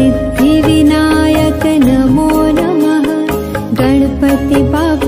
सिद्धिविनायक नमो नमः. गणपति बाबा